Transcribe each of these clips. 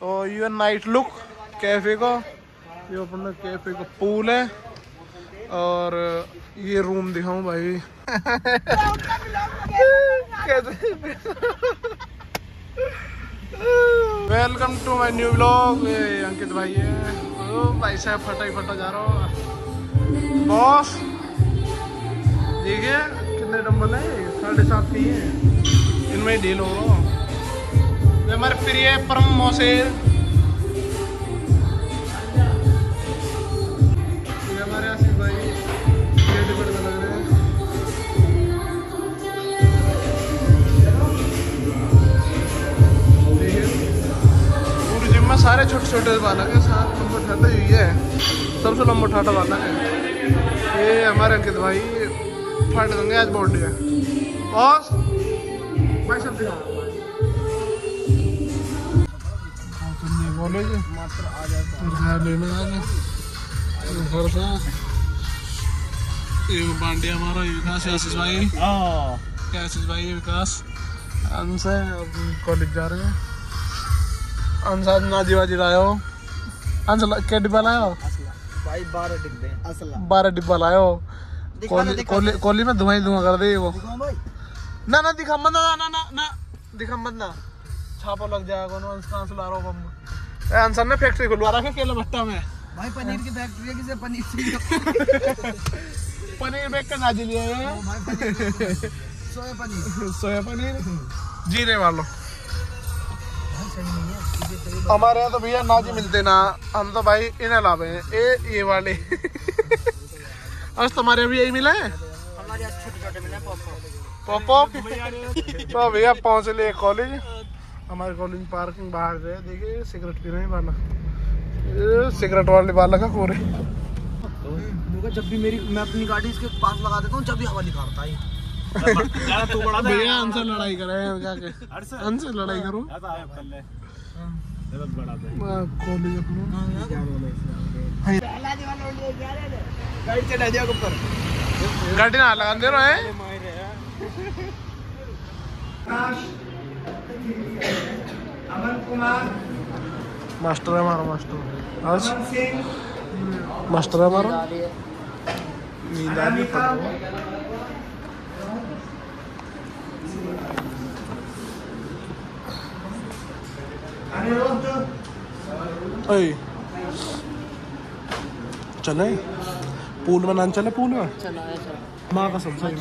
तो ये night look cafe का। ये अपना कैफ़े का पूल है। और ये रूम दिखाऊँ भाई। Welcome to my new blog Ankit भाई है। भाई साहब फटा ही फटा जा रहा हो। बॉस देखिए कितने डम्बल है साढ़े सात ही है। इनमें डील हो रहा हैं देखिए, पूरी जिम सारे छोटे छोटे बालक है सात नंबर ठाटा यही है। सबसे ठाटा बालक है। ये हमारे अंकित भाई फट देंगे आज बॉडी है। बॉस भाई सब दिखाओ। कॉलेज लेने आ से ये बांडिया हमारा विकास आशीष भाई। क्या आशीष भाई विकास। अंश है अब कॉलेज जा रहे हैं। अंश आज नाजी वाजी लाया हो। अंश ला- क्या डिब्बा लाया हो? भाई बारह डिब्बे असला। बारह डिब्बा लाया हो। कोली में धुआँ ही धुआँ कर दे वो। ना ना दिखा मत ना ना ना दिखा मत ना। छापा लग जाएगा कौन अंश कहाँ से ला रहा हो अंसर ने फैक्ट्री खुलवा रखा केला भट्टा में। भाई पनीर की फैक्ट्री है किसे पनीर चाहिए पनीर बेच कर नाजी लिए हैं। सोया पनीर। सोया पनीर। जीरे वालों। चाहिए हमारे यहाँ तो भैया नाजी मिलते ना हम तो भाई इन्हें लावे हैं ए ये वाले। आज तुम्हारे अभी यही मिला है? हमारे यहाँ छोटे छोटे मिले पॉपकॉर्न पॉप तो भैया पहुँच ले कॉलेज। हमारे कॉलेज पार्किंग बाहर गए देखिए सिगरेट पी रहे हैं बालक। सिगरेट वाले बालक है पूरे। देखो जब भी मेरी मैं अपनी गाड़ी इसके पास लगा देता हूँ जब भी हवा निकालता है। तू बड़ा भैया हमसे लड़ाई करे हैं हमसे लड़ाई करो। कॉलेज अपना। गाड़ी चला दिया ऊपर। गाड़ी ना लगा दे रहे हैं। अमन कुमार। मास्टर है हमारा मास्टर। आज? मास्टर है हमारा? नींद आ रही पढ़ रहा। अनिरुद्ध। ओए। चले। पूल में नान चले पूल में? माँ का सब सही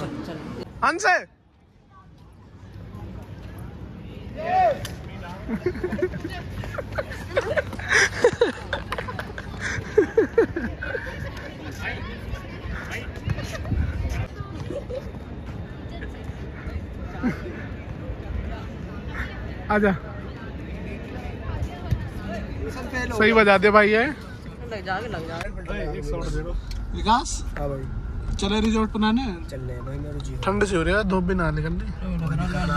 आजा। हो सही बजा दे भाई है? लग लग विकास? हाँ भाई। चले रिजोर्ट बनाने? चल भाई मेरे जी ठंड से हो रही है धूप भी ना निकलनी।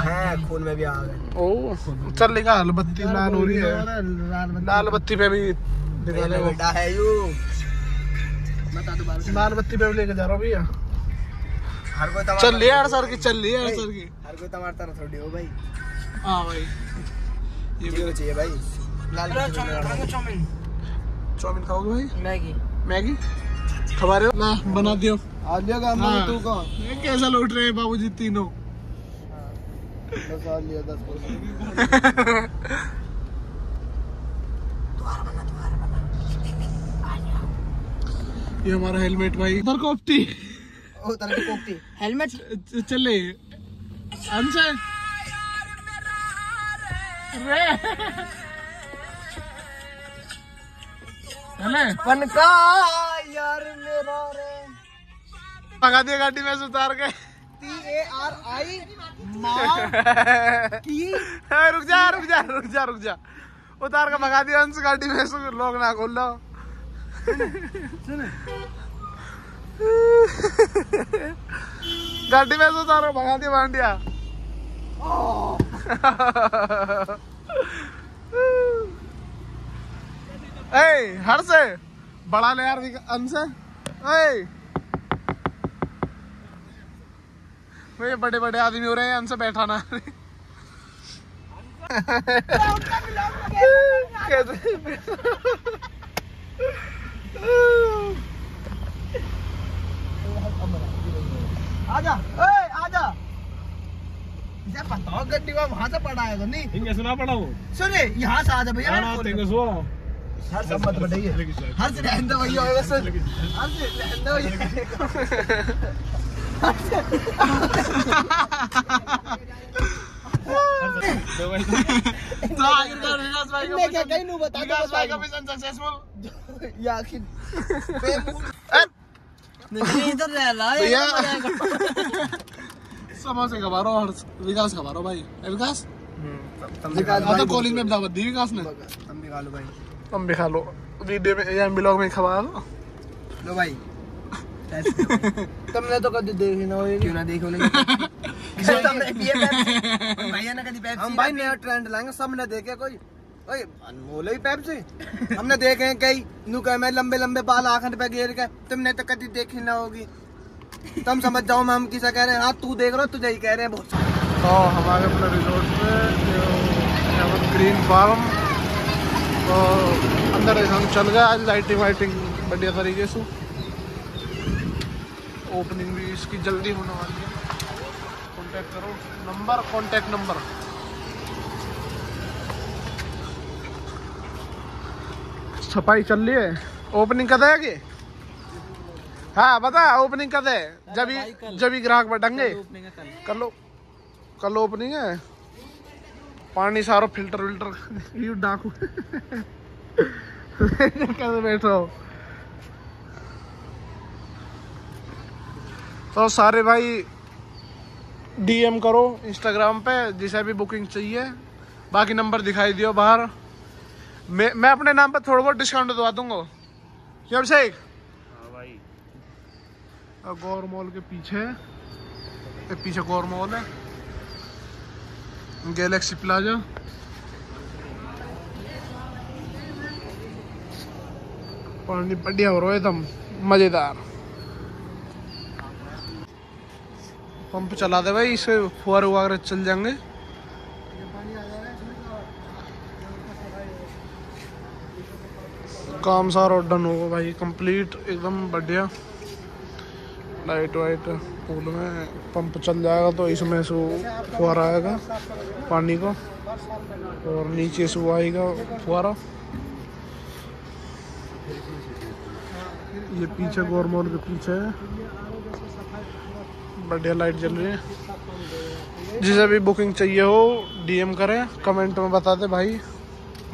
है खून में भी आ गए ओ चल लेगा लाल बत्ती लाल हो रही है। लाल बत्ती पे भी बेटा है यू। बता दो बार लाल बत्ती पे भी लेके जा रहा हूँ भैया। हर कोई तमाशा चल लिया सर की चल लिया सर की। हर कोई टमाटर तरह थोड़ी हो भाई। हाँ भाई। ये भी चाहिए भाई। लाल चाउमीन चाउमीन? खाओगे भाई? मैगी। मैगी? खबा रहे हो? ना बना दियो। आ लिया काम हाँ। तू कौन ये कैसा लौट रहे हैं बाबूजी तीनों? आ लिया ये हमारा हेलमेट भाई। इधर कोप्टी ओ तरह हेलमेट चले अंश है रे चले पन का यार मेरा रे। भगा दिया गाड़ी में से उतार के। टी ए आर आई माँ की। ए, रुक जा रुक जा रुक जा रुक जा। उतार के भगा दिया अंश गाड़ी में से लोग ना खोल लो। गाड़ी में से उतार के भगा दिया बांडिया हर से। बड़ा ले यार अन से। ये बड़े बड़े आदमी हो रहे हैं हमसे बैठाना आजा। ओए आजा। इसे बताओ गड्डी वहाँ से पढ़ाएगा तो नहीं। सुना पड़ा वो सुने यहाँ से आजा भैया। हर सब मत बढ़ाइए हर से रहने सर हर से रहने तो आखिरकार विकास भाई का मैं क्या कहीं नहीं बता विकास भाई का मिशन सक्सेसफुल या आखिर। नहीं इधर रह रहा है भैया। समोसे खा रहा हूँ विकास खा रहा भाई। विकास? विकास कॉलेज में दावत दी विकास ने। हम भी खा लो भाई। हम भी खा लो वीडियो में या ब्लॉग में खवा दो लो भाई तुमने तो कभी देखी ना होगी क्यों ना देखो नहीं तुमने पिए पेप्सी भैया ने कभी पेप्सी हम भाई नया ट्रेंड लाएँगे सबने देखे कोई। ओए अनमोल ही पेप्सी हमने देखे हैं कई। नु कहे मैं लंबे लंबे बाल आखिर पे घेर के तुमने तो कभी देखी ना होगी। तुम समझ जाओ मैं हम किसा कह रहे हैं? हाँ तू देख रहा तुझे ही कह रहे हैं बहुत तो हमारे अपने रिजॉर्ट पे ग्रीन फार्म तो अंदर हम चल गए आज लाइटिंग वाइटिंग बढ़िया तरीके से। ओपनिंग भी इसकी जल्दी होने वाली है। कांटेक्ट करो। नंबर कांटेक्ट नंबर सफ़ाई चल रही है। ओपनिंग कद है कि? हाँ बता ओपनिंग कद है? जब ही जब ही ग्राहक बैठेंगे। कर लो कल। ओपनिंग है? पानी सारो फ़िल्टर विल्टर यू डाकू। कैसे बैठो। तो सारे भाई डीएम करो इंस्टाग्राम पे जिसे भी बुकिंग चाहिए। बाकी नंबर दिखाई दियो बाहर। मैं मैं अपने नाम पे थोड़ा बहुत डिस्काउंट दवा दूँगा। क्या अभिषेक और गौर मॉल के पीछे। पीछे गौर मॉल है। गैलेक्सी प्लाजा पानी बढ़िया हो रहा है एकदम, मज़ेदार। पंप चला दे भाई, इसे फुहारे वगैरह चल जाएँगे। काम सारा डन होगा भाई कंप्लीट एकदम बढ़िया। लाइट वाइट पूल में पंप चल जाएगा तो इसमें से फुहारा आएगा, पानी का। और नीचे से वो आएगा फुहारा। ये पीछे गौरमोल के पीछे है। बढ़िया लाइट जल रही है। जिसे भी बुकिंग चाहिए हो डीएम करें कमेंट में बता दे भाई।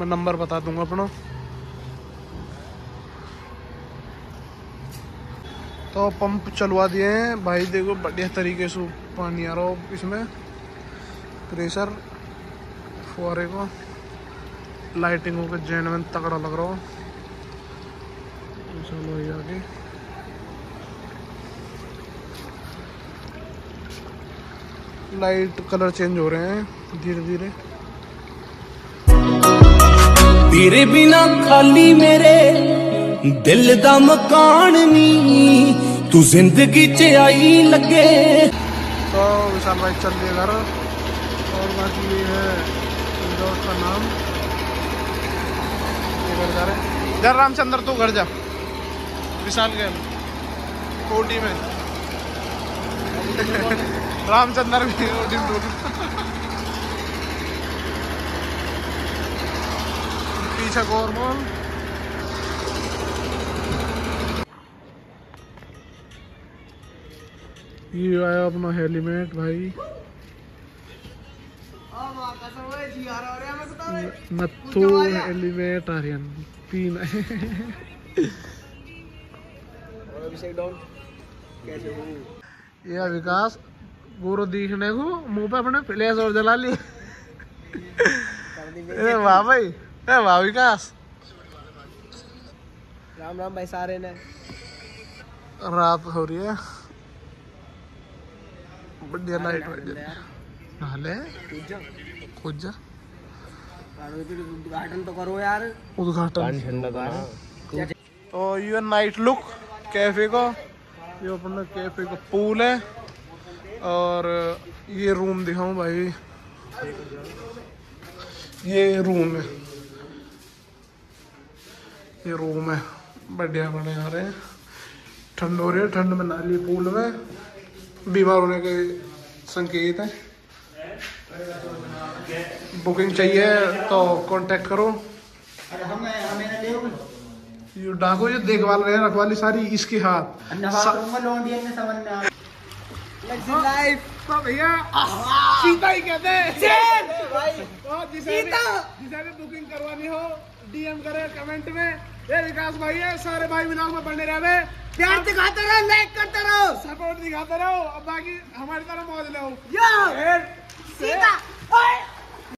मैं नंबर बता दूँगा अपना। तो पंप चलवा दिए हैं। भाई देखो, बढ़िया तरीके से पानी आ रहा हो इसमें। प्रेशर, फुहारे को। लाइटिंग होकर जैन में तगड़ा लग रहा हो। चलो ये आगे। लाइट कलर चेंज हो रहे हैं धीरे धीरे तेरे बिना खाली मेरे दिल दा मकान नी। तू ज़िंदगी च आई लगे। तो विशाल भाई चल है घर। और बाकी ये है इंदौर का नाम। ये घर जा रहे जा रामचंद्र, तू घर जा। विशाल गए कोटी में। रामचंद्र भी में दूर। ये आया अपना हेलीमेट भाई। नत्थू हेलीमेट आर्यन तीन। ये विकास पूरा दिखने को मुँह पे अपने फ्लैश और जला लिए ए वाह भाई ए वाह विकास। राम राम भाई सारे ने। रात हो रही है। बढ़िया लाइट बज नहाले कूद जा उद्घाटन तो करो यार। उद्घाटन। तो ये नाइट लुक कैफ़े का। ये अपना कैफ़े का पूल है। और ये रूम दिखाऊँ भाई। ये रूम है। ये रूम है। बढ़िया बने आ रहे हैं। ठंड हो रही है ठंड में नाली पूल में। बीमार होने के संकेत है। बुकिंग चाहिए तो कांटेक्ट करो। ये डाको ये देखभाल रहे रखवाली सारी इसके हाथ। सा- तो भैया सीता ही कहते हैं। बुकिंग करवानी हो डीएम करे कमेंट में। ये विकास भाई है सारे भाई विनाश में बने रहे प्यार दिखाते रहो लाइक करते रहो। सपोर्ट दिखाते रहो अब बाकी हमारी तरह मौज लो।